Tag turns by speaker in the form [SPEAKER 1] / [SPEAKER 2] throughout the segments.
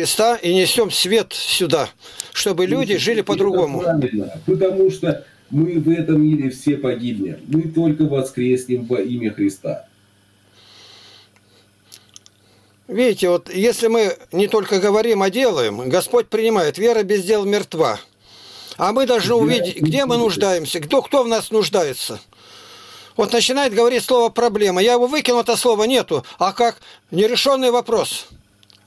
[SPEAKER 1] Христа и несем свет сюда, чтобы люди жили по-другому.
[SPEAKER 2] Потому что мы в этом мире все погибнем. Мы только воскреснем во имя Христа.
[SPEAKER 1] Видите, вот если мы не только говорим, а делаем, Господь принимает. Вера без дел мертва. А мы должны увидеть, где мы нуждаемся, кто, кто в нас нуждается. Вот начинает говорить слово «проблема». Я его выкину, это слово нету. А как нерешенный вопрос.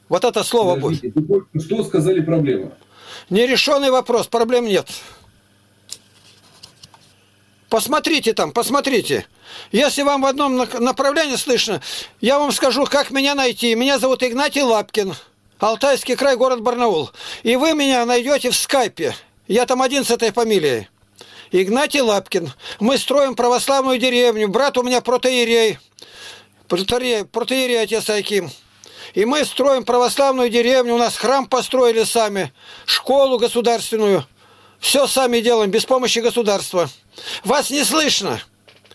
[SPEAKER 1] Вот это слово
[SPEAKER 2] Подождите, будет. Что сказали проблема?
[SPEAKER 1] Нерешенный вопрос, проблем нет. Посмотрите там, посмотрите. Если вам в одном направлении слышно, я вам скажу, как меня найти. Меня зовут Игнатий Лапкин, Алтайский край, город Барнаул. И вы меня найдете в скайпе. Я там один с этой фамилией. Игнатий Лапкин. Мы строим православную деревню. Брат у меня протеерей. Протеерей, протеерей отец Аким. И мы строим православную деревню. У нас храм построили сами. Школу государственную. Все сами делаем, без помощи государства. Вас не слышно.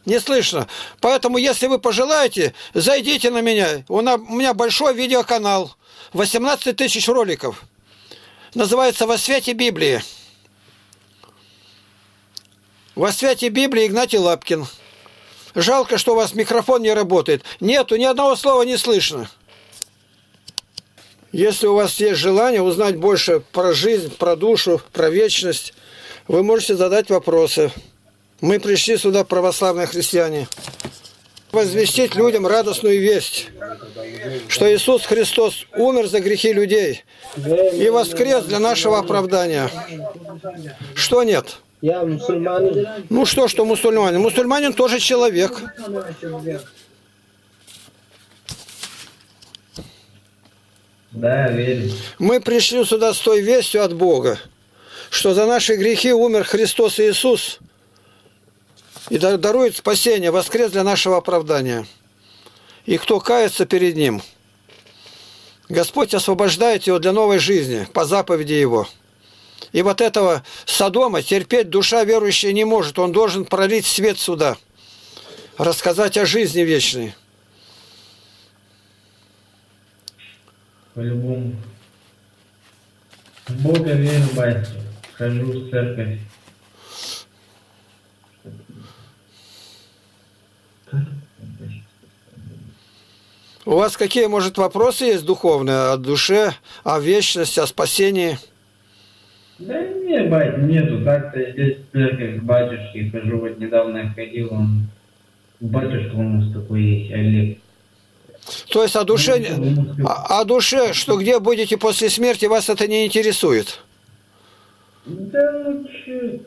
[SPEAKER 1] Не слышно. Поэтому, если вы пожелаете, зайдите на меня. У меня большой видеоканал. 18 тысяч роликов. Называется «Во свете Библии». Во свете Библии Игнатий Лапкин. Жалко, что у вас микрофон не работает. Нету, ни одного слова не слышно. Если у вас есть желание узнать больше про жизнь, про душу, про вечность, вы можете задать вопросы. Мы пришли сюда, православные христиане, возвестить людям радостную весть, что Иисус Христос умер за грехи людей и воскрес для нашего оправдания. Что нет?
[SPEAKER 3] Я мусульманин.
[SPEAKER 1] Ну что, что мусульманин? Мусульманин тоже человек.
[SPEAKER 3] Да, верю.
[SPEAKER 1] Мы пришли сюда с той вестью от Бога, что за наши грехи умер Христос Иисус и дарует спасение, воскрес для нашего оправдания. И кто кается перед Ним, Господь освобождает его для новой жизни по заповеди Его. И вот этого Содома терпеть душа верующая не может. Он должен пролить свет сюда, рассказать о жизни вечной.
[SPEAKER 3] По-любому. В Бога верю, батюшка. Хожу в церковь.
[SPEAKER 1] У вас какие, может, вопросы есть духовные о душе, о вечности, о спасении?
[SPEAKER 3] Да нет, бать, нету. Так-то здесь в церковь к батюшке хожу. Вот недавно я ходил, он... Батюшка у нас такой есть, Олег.
[SPEAKER 1] То есть о душе, о, душе, что где будете после смерти, вас это не интересует?
[SPEAKER 3] Да ну че...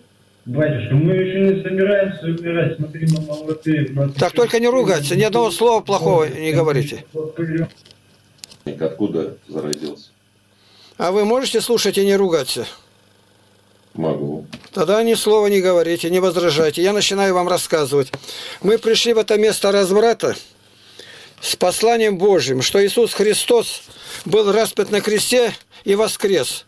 [SPEAKER 3] Батюшка, мы еще не собираемся умирать, смотри, мы молодые.
[SPEAKER 1] Так только не ругаться, ни одного слова плохого не говорите.
[SPEAKER 2] Откуда зародился?
[SPEAKER 1] А вы можете слушать и не ругаться?
[SPEAKER 2] Могу.
[SPEAKER 1] Тогда ни слова не говорите, не возражайте. Я начинаю вам рассказывать. Мы пришли в это место разврата с посланием Божьим, что Иисус Христос был распят на кресте и воскрес.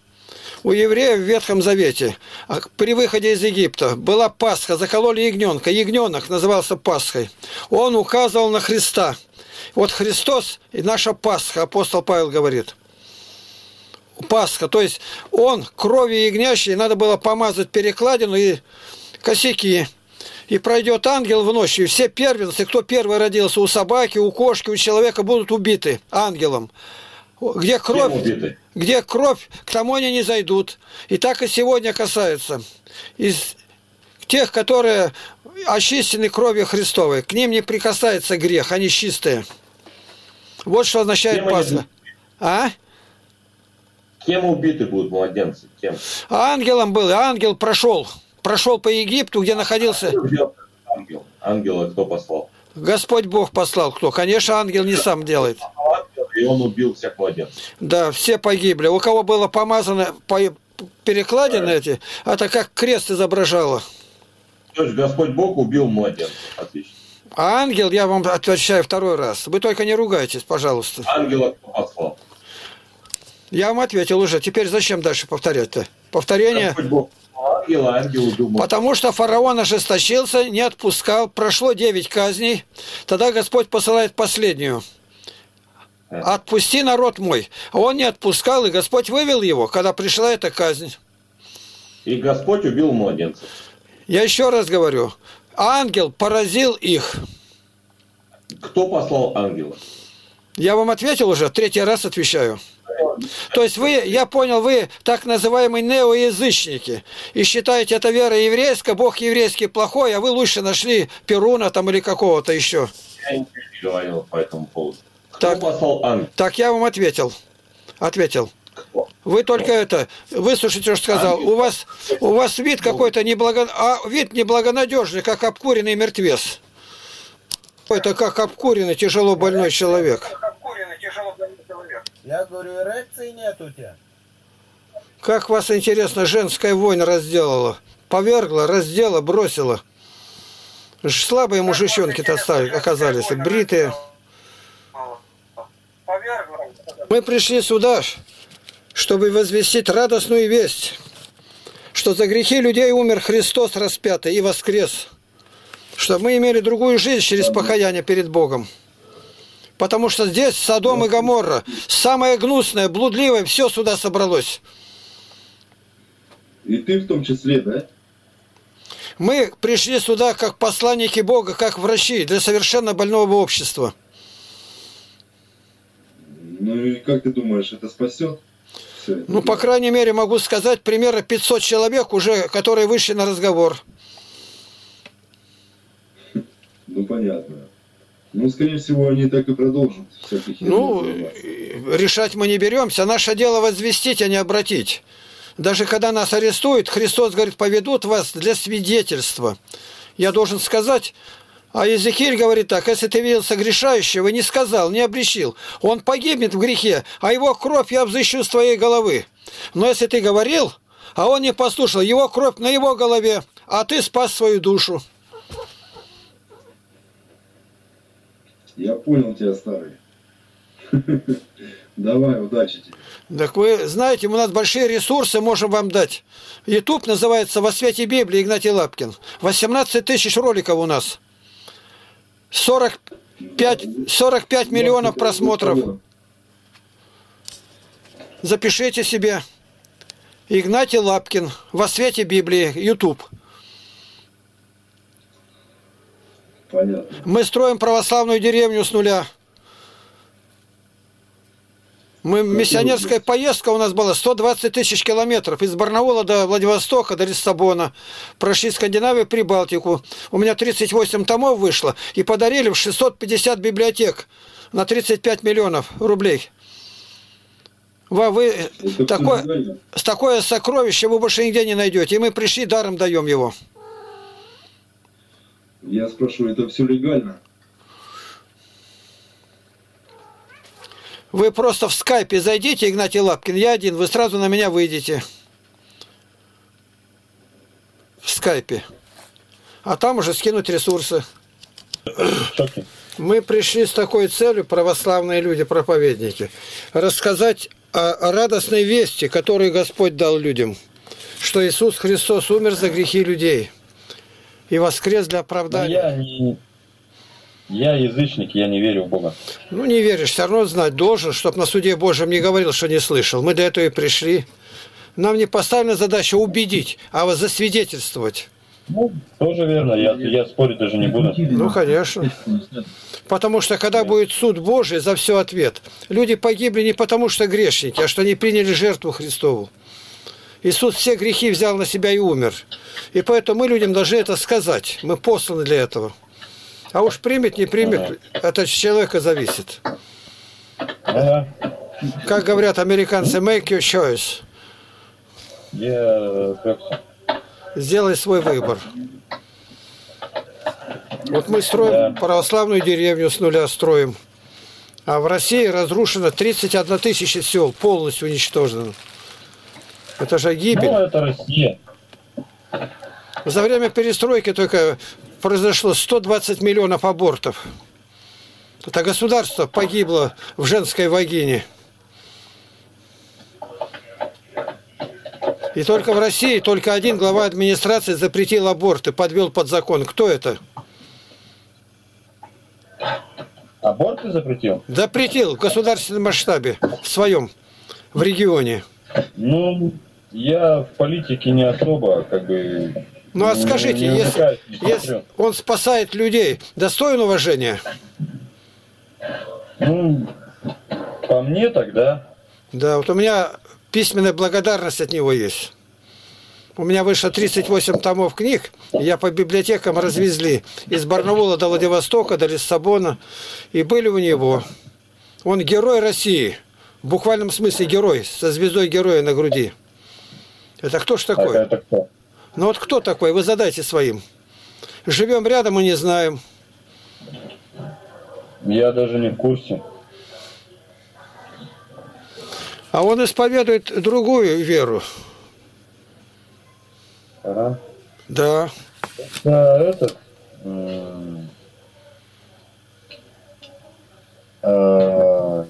[SPEAKER 1] У евреев в Ветхом Завете а при выходе из Египта была Пасха, закололи ягненка. Ягненок назывался Пасхой. Он указывал на Христа. Вот Христос и наша Пасха, апостол Павел говорит – Пасха. То есть он кровью ягнящей, надо было помазать перекладину и косяки. И пройдет ангел в ночь, и все первенцы, кто первый родился у собаки, у кошки, у человека, будут убиты ангелом. Где кровь, где кровь, к тому они не зайдут. И так и сегодня касается. Из тех, которые очищены кровью Христовой, к ним не прикасается грех, они чистые. Вот что означает Пасха. А?
[SPEAKER 2] Кем убиты будут младенцы? Кем?
[SPEAKER 1] Ангелом был, ангел прошел. Прошел по Египту, где находился...
[SPEAKER 2] Ангел. Ангела кто послал?
[SPEAKER 1] Господь Бог послал. Кто? Конечно, ангел не сам делает.
[SPEAKER 2] И он убил всех младенцев.
[SPEAKER 1] Да, все погибли. У кого было помазано по перекладины эти, это как крест изображало.
[SPEAKER 2] То есть Господь Бог убил младенцев. Отлично.
[SPEAKER 1] А ангел, я вам отвечаю второй раз. Вы только не ругайтесь, пожалуйста.
[SPEAKER 2] Ангела кто послал?
[SPEAKER 1] Я вам ответил уже. Теперь зачем дальше повторять-то? Повторение...
[SPEAKER 2] Ангела, ангел думал.
[SPEAKER 1] Потому что фараон ожесточился, не отпускал, прошло девять казней. Тогда Господь посылает последнюю. отпусти народ мой. Он не отпускал, и Господь вывел его, когда пришла эта казнь.
[SPEAKER 4] И Господь убил младенца.
[SPEAKER 1] Я еще раз говорю, ангел поразил их.
[SPEAKER 4] Кто послал ангела?
[SPEAKER 1] Я вам ответил уже, третий раз отвечаю. То есть вы, я понял, вы так называемые неоязычники и считаете это вера еврейская, Бог еврейский плохой, а вы лучше нашли Перуна там или какого-то еще.
[SPEAKER 4] Я не говорил по этому поводу. Кто
[SPEAKER 1] Так.
[SPEAKER 4] послал?
[SPEAKER 1] Так я вам ответил. Ответил.
[SPEAKER 4] Кто?
[SPEAKER 1] Вы только это, выслушайте, что сказал. У вас, у вас вид какой-то неблаго... а, вид неблагонадежный, как обкуренный мертвец. Это как обкуренный тяжело больной человек.
[SPEAKER 5] Я говорю, эрекции нет у тебя.
[SPEAKER 1] Как вас, интересно, женская война разделала? Повергла, раздела, бросила. Слабые мужичонки-то стали, оказались, бритые. Мы пришли сюда, чтобы возвестить радостную весть, что за грехи людей умер Христос распятый и воскрес, чтобы мы имели другую жизнь через покаяние перед Богом. Потому что здесь Содом и Гоморра, самое гнусное, блудливое, все сюда собралось.
[SPEAKER 6] И ты в том числе, да?
[SPEAKER 1] Мы пришли сюда как посланники Бога, как врачи для совершенно больного общества.
[SPEAKER 6] Ну и как ты думаешь, это спасет? Это?
[SPEAKER 1] Ну, по крайней мере, могу сказать, примерно 500 человек уже, которые вышли на разговор.
[SPEAKER 6] Ну, понятно. Ну, скорее всего, они так и продолжат
[SPEAKER 1] Ну, э, решать мы не беремся. Наше дело возвестить, а не обратить. Даже когда нас арестуют, Христос говорит, поведут вас для свидетельства. Я должен сказать, а Езекииль говорит так, если ты видел согрешающего не сказал, не обличил, он погибнет в грехе, а его кровь я взыщу с твоей головы. Но если ты говорил, а он не послушал, его кровь на его голове, а ты спас свою душу.
[SPEAKER 6] Я понял тебя, старый. Давай, удачи тебе.
[SPEAKER 1] Так вы знаете, у нас большие ресурсы можем вам дать. Ютуб называется «Во свете Библии» Игнатий Лапкин. 18 тысяч роликов у нас. 45, 45 миллионов просмотров. Запишите себе. Игнатий Лапкин. «Во свете Библии» Ютуб.
[SPEAKER 6] Понятно.
[SPEAKER 1] Мы строим православную деревню с нуля. Мы, миссионерская поездка у нас была 120 тысяч километров из Барнаула до Владивостока, до Лиссабона. Прошли Скандинавию, Прибалтику. У меня 38 томов вышло и подарили в 650 библиотек на 35 миллионов рублей. Во, вы такое, такое сокровище вы больше нигде не найдете. И мы пришли, даром даем его.
[SPEAKER 6] Я спрашиваю, это все легально?
[SPEAKER 1] Вы просто в скайпе зайдите, Игнатий Лапкин, я один, вы сразу на меня выйдете. В скайпе. А там уже скинуть ресурсы. Мы пришли с такой целью, православные люди, проповедники, рассказать о, радостной вести, которую Господь дал людям, что Иисус Христос умер за грехи людей и воскрес для
[SPEAKER 7] Но
[SPEAKER 1] оправдания.
[SPEAKER 7] Я, не... я язычник, я не верю в Бога.
[SPEAKER 1] Ну, не веришь, все равно знать должен, чтобы на суде Божьем не говорил, что не слышал. Мы для этого и пришли. Нам не поставлена задача убедить, а вот засвидетельствовать.
[SPEAKER 7] Ну, тоже верно, я, я спорить даже не буду.
[SPEAKER 1] Ну, конечно. Потому что когда будет суд Божий, за все ответ. Люди погибли не потому, что грешники, а что они приняли жертву Христову. Иисус все грехи взял на себя и умер. И поэтому мы людям должны это сказать. Мы посланы для этого. А уж примет, не примет, это от человека зависит. Как говорят американцы, make your choice. Сделай свой выбор. Вот мы строим православную деревню с нуля строим. А в России разрушено 31 тысяча сел, полностью уничтожено. Это же гибель.
[SPEAKER 7] Ну, это Россия.
[SPEAKER 1] За время перестройки только произошло 120 миллионов абортов. Это государство погибло в женской вагине. И только в России только один глава администрации запретил аборты, подвел под закон. Кто это?
[SPEAKER 7] Аборты? ты запретил?
[SPEAKER 1] Запретил в государственном масштабе, в своем, в регионе.
[SPEAKER 7] Ну, я в политике не особо, как бы...
[SPEAKER 1] Ну а скажите,
[SPEAKER 7] не
[SPEAKER 1] если, если он спасает людей, достоин уважения?
[SPEAKER 7] Ну, по мне тогда.
[SPEAKER 1] Да, вот у меня письменная благодарность от него есть. У меня вышло 38 томов книг, я по библиотекам развезли из Барнаула до Владивостока, до Лиссабона, и были у него. Он герой России, в буквальном смысле герой, со звездой героя на груди. Это кто ж
[SPEAKER 7] А
[SPEAKER 1] такой?
[SPEAKER 7] это кто?
[SPEAKER 1] Ну вот кто такой? Вы задайте своим. Живем рядом и не знаем.
[SPEAKER 7] Я даже не в курсе.
[SPEAKER 1] А он исповедует другую веру.
[SPEAKER 7] Ага.
[SPEAKER 1] Да.
[SPEAKER 7] Да, этот... м, а,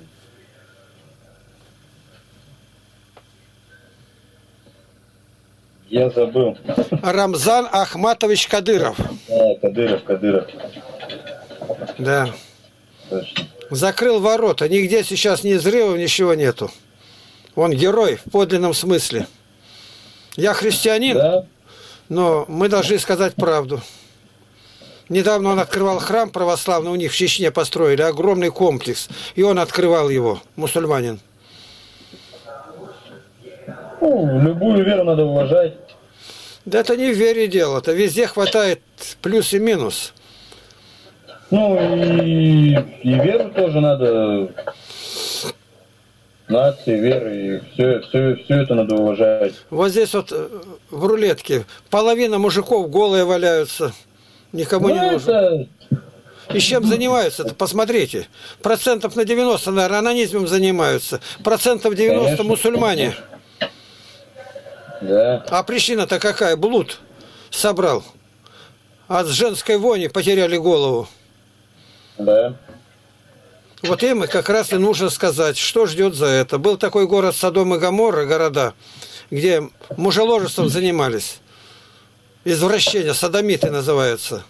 [SPEAKER 7] Я забыл.
[SPEAKER 1] Рамзан Ахматович Кадыров.
[SPEAKER 7] А, Кадыров, Кадыров.
[SPEAKER 1] Да.
[SPEAKER 7] Точно.
[SPEAKER 1] Закрыл ворота. Нигде сейчас ни взрывов, ничего нету. Он герой в подлинном смысле. Я христианин,
[SPEAKER 7] Да?
[SPEAKER 1] но мы должны сказать правду. Недавно он открывал храм православный, у них в Чечне построили огромный комплекс, и он открывал его, мусульманин.
[SPEAKER 7] Ну, любую веру надо уважать.
[SPEAKER 1] Да это не в вере дело, это везде хватает плюс и минус.
[SPEAKER 7] Ну и, и веру тоже надо. Нации, веры, и все, все, все это надо уважать.
[SPEAKER 1] Вот здесь вот э, в рулетке половина мужиков голые валяются, никому не
[SPEAKER 7] Ну,
[SPEAKER 1] нужно.
[SPEAKER 7] это,
[SPEAKER 1] И чем занимаются-то? Посмотрите. Процентов на 90, наверное, анонизмом занимаются. Процентов 90
[SPEAKER 7] Конечно.
[SPEAKER 1] мусульмане.
[SPEAKER 7] Да.
[SPEAKER 1] А причина-то какая? Блуд собрал. От женской вони потеряли голову.
[SPEAKER 7] Да.
[SPEAKER 1] Вот им как раз и нужно сказать, что ждет за это. Был такой город Содом и Гоморра, города, где мужеложеством занимались. Извращение, садомиты называются.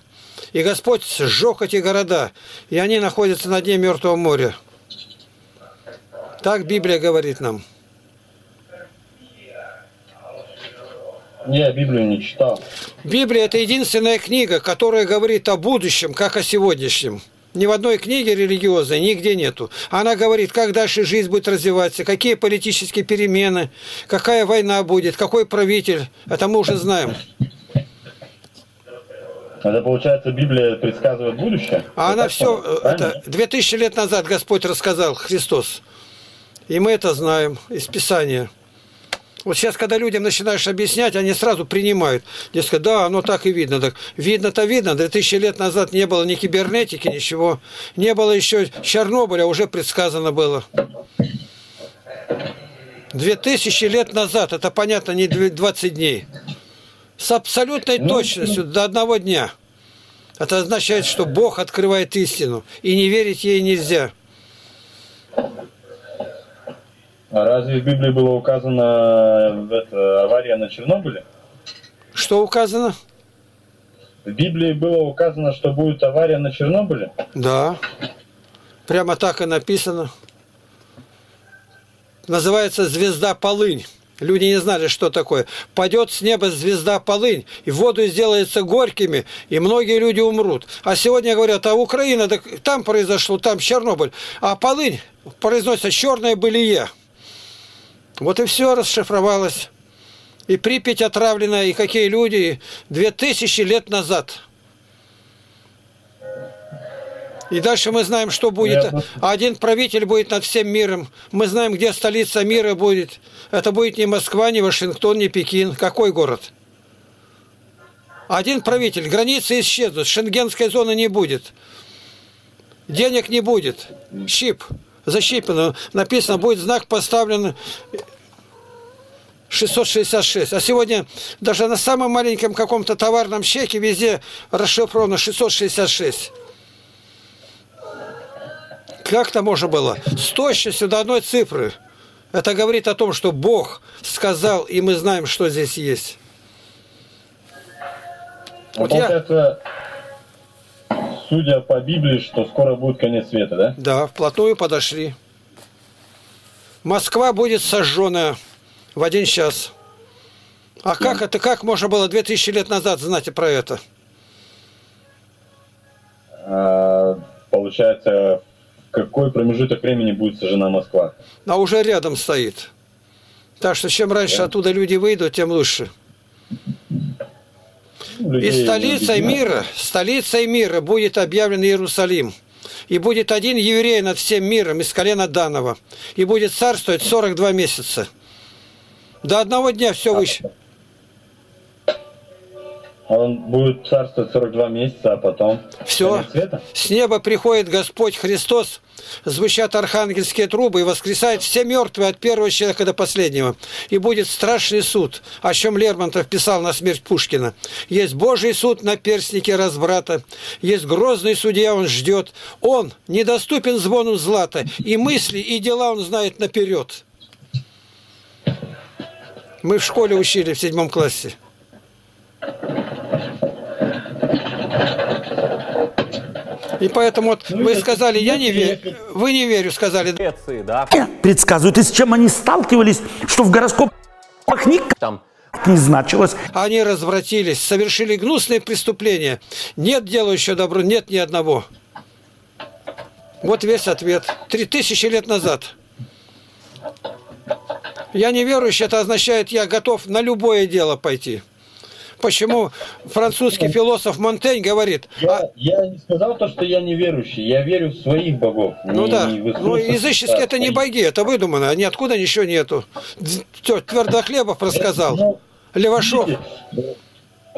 [SPEAKER 1] И Господь сжег эти города, и они находятся на дне Мертвого моря. Так Библия говорит нам.
[SPEAKER 7] Я Библию не читал.
[SPEAKER 1] Библия – это единственная книга, которая говорит о будущем, как о сегодняшнем. Ни в одной книге религиозной нигде нету. Она говорит, как дальше жизнь будет развиваться, какие политические перемены, какая война будет, какой правитель. Это мы уже знаем.
[SPEAKER 7] Это получается, Библия предсказывает будущее?
[SPEAKER 1] А она все,
[SPEAKER 7] правильно?
[SPEAKER 1] это 2000 лет назад Господь рассказал, Христос. И мы это знаем из Писания. Вот сейчас, когда людям начинаешь объяснять, они сразу принимают. Дескать, да, оно так и видно. Так видно-то видно. 2000 лет назад не было ни кибернетики, ничего. Не было еще Чернобыля, уже предсказано было. 2000 лет назад, это понятно, не 20 дней. С абсолютной
[SPEAKER 7] Ну,
[SPEAKER 1] точностью до одного дня. Это означает, что Бог открывает истину, и не верить ей нельзя.
[SPEAKER 7] А разве в Библии было указано это, авария на Чернобыле?
[SPEAKER 1] Что указано?
[SPEAKER 7] В Библии было указано, что будет авария на Чернобыле?
[SPEAKER 1] Да. Прямо так и написано. Называется звезда полынь. Люди не знали, что такое. Падет с неба звезда полынь, и воду сделается горькими, и многие люди умрут. А сегодня говорят, а Украина, так там произошло, там Чернобыль. А полынь произносится черное былие. Вот и все расшифровалось. И Припять отравлена, и какие люди две тысячи лет назад. И дальше мы знаем, что будет. Один правитель будет над всем миром. Мы знаем, где столица мира будет. Это будет не Москва, не Вашингтон, не Пекин. Какой город? Один правитель. Границы исчезнут. Шенгенской зоны не будет. Денег не будет. Щип. Защиплено. Написано, будет знак поставлен 666. А сегодня даже на самом маленьком каком-то товарном чеке везде расшифровано 666. Как-то можно было? С точностью до одной цифры. Это говорит о том, что Бог сказал, и мы знаем, что здесь есть.
[SPEAKER 7] А
[SPEAKER 1] Вот я-
[SPEAKER 7] получается, судя по Библии, что скоро будет конец света, да?
[SPEAKER 1] Да, вплотную подошли. Москва будет сожженная в один час. А как это, как можно было 2000 лет назад знать про это?
[SPEAKER 7] А, получается, какой промежуток времени будет сожжена Москва?
[SPEAKER 1] А уже рядом стоит. Так что чем раньше
[SPEAKER 7] Да.
[SPEAKER 1] оттуда люди выйдут, тем лучше.
[SPEAKER 7] Ну,
[SPEAKER 1] И
[SPEAKER 7] людей
[SPEAKER 1] столицей мира, столицей мира будет объявлен Иерусалим. И будет один еврей над всем миром из колена Данова. И будет царствовать 42 месяца. До одного дня все выше.
[SPEAKER 7] А Он будет царствовать 42 месяца, а потом... Света?
[SPEAKER 1] С неба приходит Господь Христос, звучат архангельские трубы, и воскресает все мертвые от первого человека до последнего. И будет страшный суд, о чем Лермонтов писал на смерть Пушкина. Есть Божий суд на перстнике разврата, есть грозный судья, он ждет. Он недоступен звону злата, и мысли, и дела он знает наперед. Мы в школе учили в седьмом классе. И поэтому вот вы сказали, я не верю. Вы не верю, сказали.
[SPEAKER 8] Предсказывают, и с чем они сталкивались, что в гороскопах
[SPEAKER 9] там
[SPEAKER 8] не значилось.
[SPEAKER 1] Они развратились, совершили гнусные преступления. Нет делающего добро, нет ни одного. Вот весь ответ. Три тысячи лет назад. Я не верующий, это означает, я готов на любое дело пойти. Почему французский философ Монтень говорит,
[SPEAKER 7] Я, я не сказал то, что я не верующий. Я верю в своих богов.
[SPEAKER 1] ну
[SPEAKER 7] не-
[SPEAKER 1] да,
[SPEAKER 7] не
[SPEAKER 1] ну языческие это не боги, это выдумано, ниоткуда ничего нету. Твердохлебов рассказал,
[SPEAKER 7] Ну,
[SPEAKER 1] Левашов.
[SPEAKER 7] видите,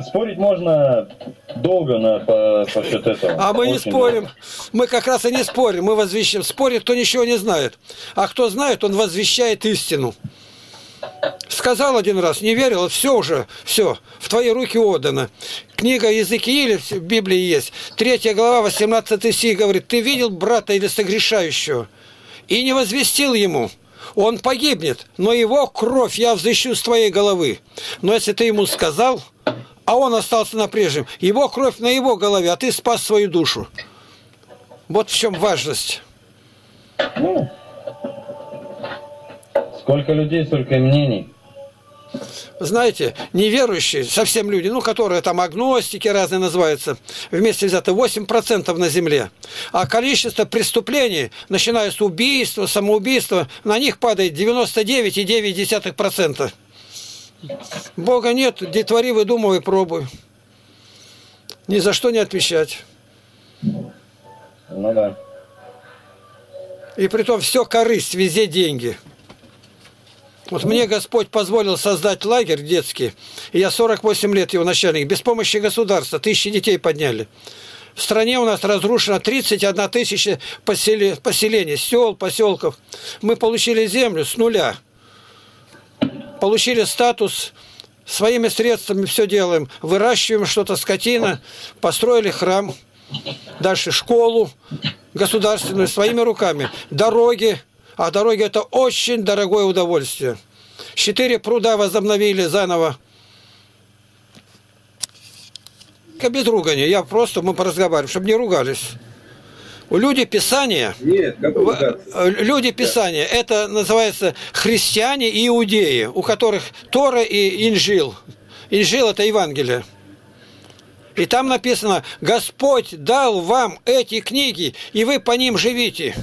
[SPEAKER 7] Спорить можно долго на, по, по счет этого.
[SPEAKER 1] А мы не
[SPEAKER 7] Очень
[SPEAKER 1] спорим.
[SPEAKER 7] долго.
[SPEAKER 1] Мы как раз и не спорим, мы возвещаем. Спорит, кто ничего не знает. А кто знает, он возвещает истину. Сказал один раз, не верил, все уже, все, в твои руки отдано. Книга Езекииля в Библии есть. Третья глава, 18 стих говорит, ты видел брата или согрешающего и не возвестил ему. Он погибнет, но его кровь я взыщу с твоей головы. Но если ты ему сказал, а он остался на прежнем, его кровь на его голове, а ты спас свою душу. Вот в чем важность.
[SPEAKER 7] Ну, сколько людей, столько и мнений.
[SPEAKER 1] Знаете, неверующие, совсем люди, ну, которые там агностики разные называются, вместе взято 8% на земле. А количество преступлений, начиная с убийства, самоубийства, на них падает 99,9%. Бога нет, детвори, выдумывай, пробуй. Ни за что не отвечать.
[SPEAKER 7] Ну да.
[SPEAKER 1] И при том все корысть, везде деньги. Вот мне Господь позволил создать лагерь детский, и я 48 лет его начальник, без помощи государства, тысячи детей подняли. В стране у нас разрушено 31 тысяча поселений, сел, поселков. Мы получили землю с нуля. Получили статус, своими средствами все делаем. Выращиваем что-то, скотина, построили храм, дальше школу государственную своими руками. Дороги, а дороги это очень дорогое удовольствие. Четыре пруда возобновили заново. Без ругания, я просто, мы поразговариваем, чтобы не ругались. У люди Писания,
[SPEAKER 2] Нет,
[SPEAKER 1] э, люди Писания, это называется христиане и иудеи, у которых Тора и Инжил. Инжил это Евангелие. И там написано, Господь дал вам эти книги, и вы по ним живите.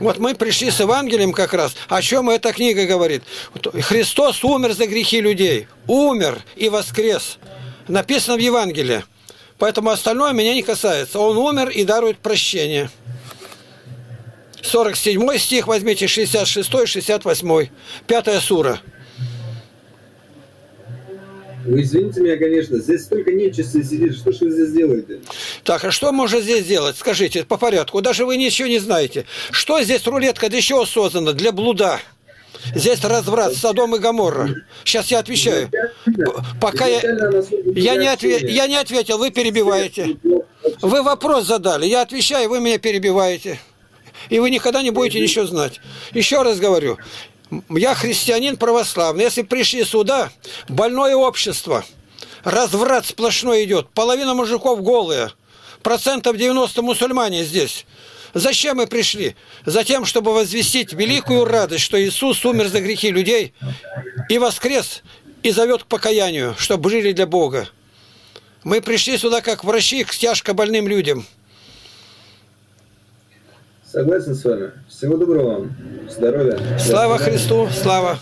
[SPEAKER 1] Вот мы пришли с Евангелием как раз. О чем эта книга говорит? Христос умер за грехи людей. Умер и воскрес. Написано в Евангелии. Поэтому остальное меня не касается. Он умер и дарует прощение. 47 стих возьмите, 66, 68. Пятая сура.
[SPEAKER 2] Вы извините меня, конечно, здесь столько нечисти сидит, что ж вы здесь делаете?
[SPEAKER 1] Так, а что можно здесь делать? Скажите, по порядку. Даже вы ничего не знаете. Что здесь рулетка для чего создана? Для блуда. Здесь разврат, Содом и Гоморра. Сейчас я отвечаю. Пока я... Я не, отве- я не ответил, вы перебиваете. Вы вопрос задали, я отвечаю, вы меня перебиваете. И вы никогда не будете ничего знать. Еще раз говорю, я христианин православный. Если пришли сюда, больное общество, Разврат сплошной идет. Половина мужиков голые. Процентов 90 мусульмане здесь. Зачем мы пришли? Затем, чтобы возвестить великую радость, что Иисус умер за грехи людей и воскрес, и зовет к покаянию, чтобы жили для Бога. Мы пришли сюда как врачи к тяжко больным людям.
[SPEAKER 9] Согласен с вами. Всего доброго вам. Здоровья.
[SPEAKER 1] Слава Христу, слава!